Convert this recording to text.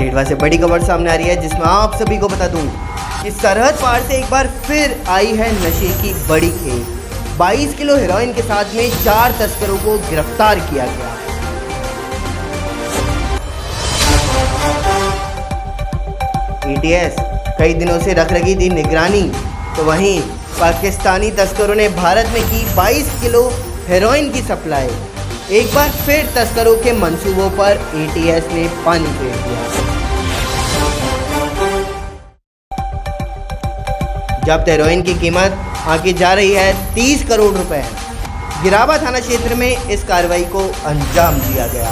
खंडेडवा से बड़ी खबर सामने आ रही है, जिसमें आप सभी को बता दूँ कि सरहद पार से एक बार फिर आई है नशे की बड़ी खेल। 22 किलो हेरोइन के साथ में चार तस्करों को गिरफ़्तार किया गया। ईटीएस कई दिनों से रख रही थी निगरानी। तो वहीं पाकिस्तानी तस्करों ने भारत में की 22 किलो हेरोइन की सप्लाई। एक बार फिर तस्करों के मंसूबों पर एटीएस ने पानी फेर दिया। जब हेरोइन की कीमत आगे जा रही है 30 करोड़ रुपए। गिरावा थाना क्षेत्र में इस कार्रवाई को अंजाम दिया गया।